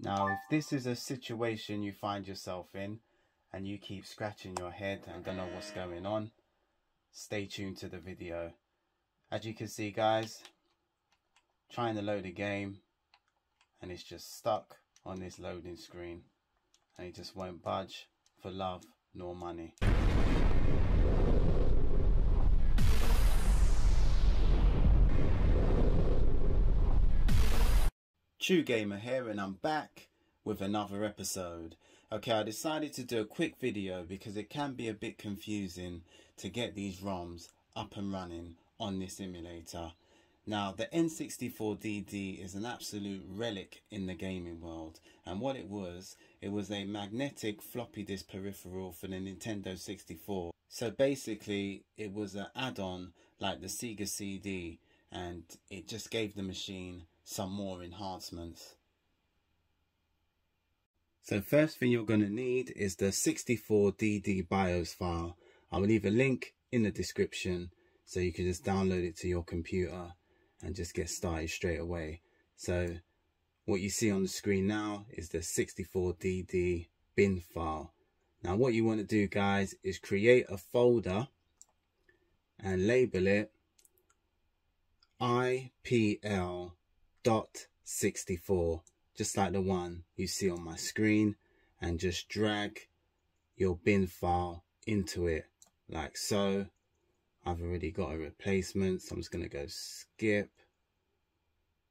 Now, if this is a situation you find yourself in and you keep scratching your head and don't know what's going on, stay tuned to the video. As you can see guys, trying to load a game and it's just stuck on this loading screen and it just won't budge for love nor money. True Gamer here and I'm back with another episode. Okay, I decided to do a quick video because it can be a bit confusing to get these ROMs up and running on this emulator. Now, the N64DD is an absolute relic in the gaming world. And what it was, it was a magnetic floppy disk peripheral for the Nintendo 64. So basically, it was an add-on like the Sega CD and it just gave the machine some more enhancements. So first thing you're going to need is the 64DD BIOS file. I will leave a link in the description so you can just download it to your computer and just get started straight away. So what you see on the screen now is the 64DD bin file. Now what you want to do guys is create a folder and label it IPL dot 64 just like the one you see on my screen and just drag your bin file into it like so. I've already got a replacement so I'm just going to go skip.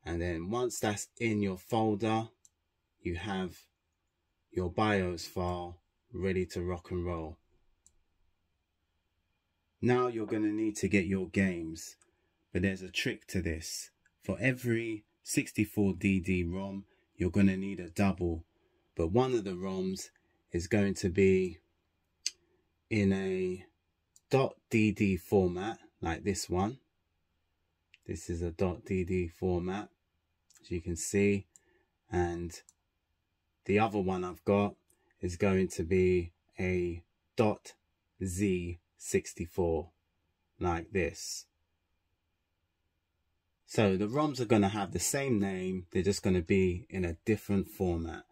And then once that's in your folder you have your BIOS file ready to rock and roll. Now you're going to need to get your games but there's a trick to this. For every 64DD ROM, you're going to need a double. But one of the ROMs is going to be in a .dd format, like this one. This is a .dd format, as you can see. And the other one I've got is going to be a .z64, like this. So the ROMs are going to have the same name. They're just going to be in a different format.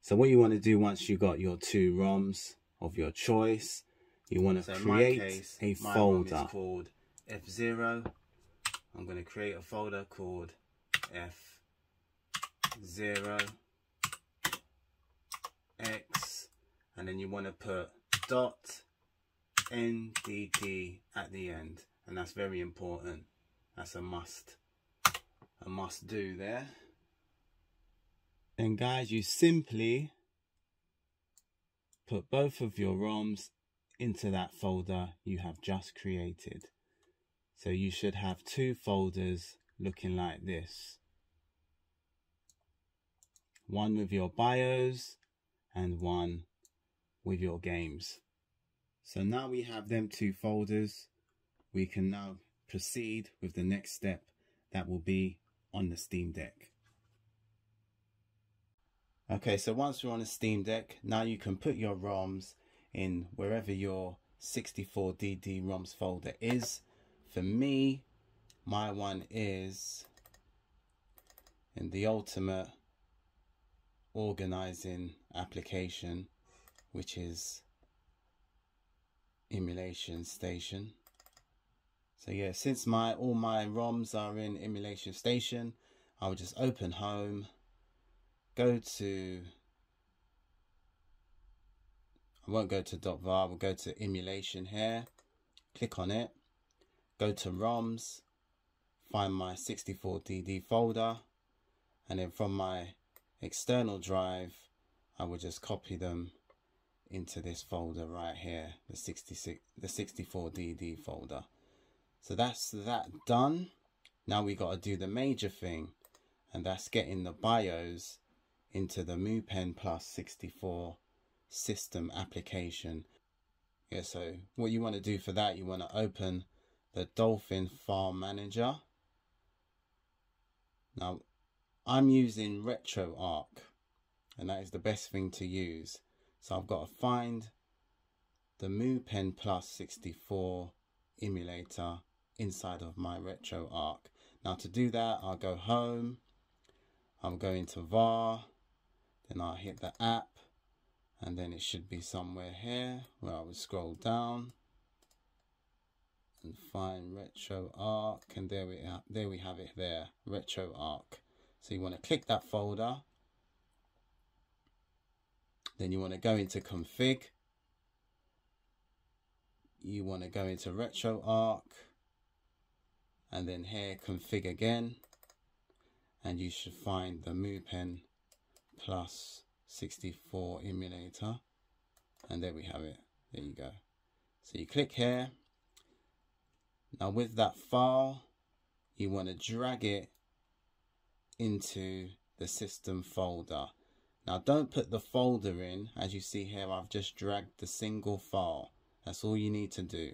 So what you want to do once you got your two ROMs of your choice, you want to so create case, a folder. called F-Zero. I'm going to create a folder called F-Zero X and then you want to put dot NDD at the end and that's very important. That's a must a must do there. Then guys, you simply put both of your ROMs into that folder you have just created. So you should have two folders looking like this. One with your BIOS and one with your games. So now we have them two folders, we can now proceed with the next step that will be on the Steam Deck. Okay, so once you're on the Steam Deck, now you can put your ROMs in wherever your 64DD ROMs folder is. For me, my one is in the ultimate organizing application, which is EmulationStation. So yeah, since my all my ROMs are in EmulationStation, I'll just open home, go to, I won't go to .var, we'll go to emulation here, click on it, go to ROMs, find my 64DD folder, and then from my external drive, I will just copy them into this folder right here, the 66, the 64DD folder. So that's that done. Now we got to do the major thing, and that's getting the BIOS into the MuPen Plus 64 system application. Yeah, so what you want to do for that, you want to open the Dolphin File Manager. Now, I'm using RetroArch, and that is the best thing to use. So I've got to find the MuPen Plus 64 emulator inside of my RetroArch. Now to do that, I'll go home, I'm going to var, then I'll hit the app. And then it should be somewhere here where I would scroll down and find RetroArch. And there we are there we have it there RetroArch. So you want to click that folder. Then you want to go into config. You want to go into RetroArch and then here config again. And you should find the MuPen plus 64 emulator. And there we have it. There you go. So you click here. Now with that file you want to drag it into the system folder. Now don't put the folder in. As you see here I've just dragged the single file. That's all you need to do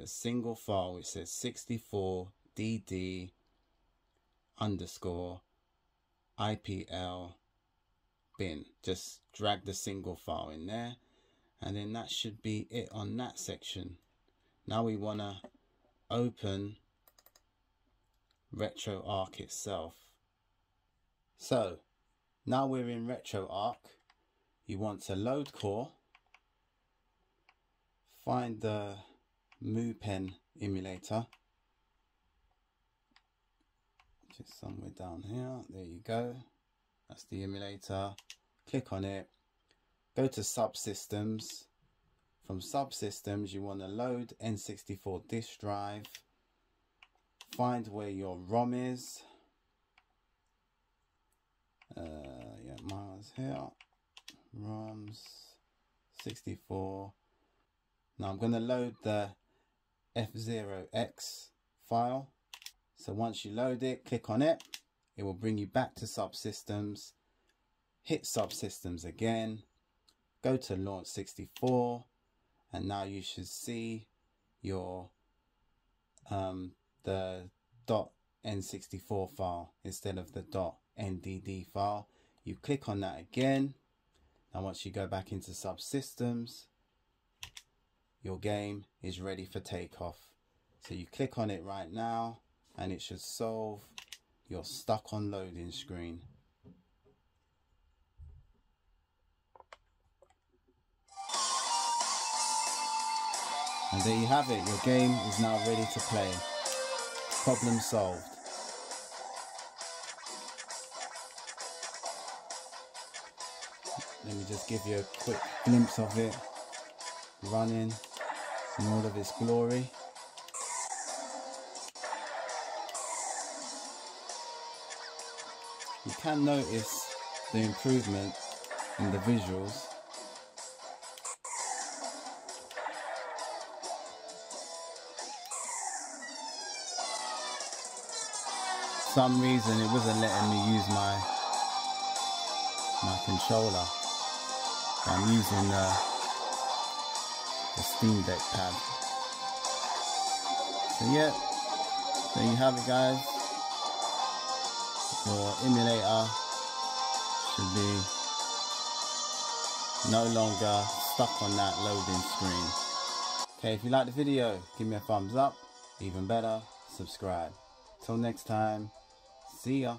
the single file which says 64 dd underscore IPL bin. Just drag the single file in there and then that should be it on that section. Now we want to open RetroArch itself. So now we're in RetroArch. You want to load core, find the MuPen emulator. Just somewhere down here. There you go. That's the emulator. Click on it. Go to subsystems. From subsystems you want to load N64 disk drive. Find where your ROM is. Uh, yeah mine's here. ROMs 64 now I'm going to load the F-Zero X file so once you load it, click on it. It will bring you back to subsystems. Hit subsystems again. Go to launch 64. And now you should see your um, the .n64 file instead of the .ndd file. You click on that again. Now once you go back into subsystems, your game is ready for takeoff. So you click on it right now and it should solve your stuck on loading screen. And there you have it, your game is now ready to play. Problem solved. Let me just give you a quick glimpse of it running in all of its glory. you can notice the improvement in the visuals some reason it wasn't letting me use my my controller I'm using the, the Steam Deck pad so yeah there you have it guys your emulator should be no longer stuck on that loading screen. Okay, if you like the video, give me a thumbs up. Even better, subscribe. Till next time, see ya.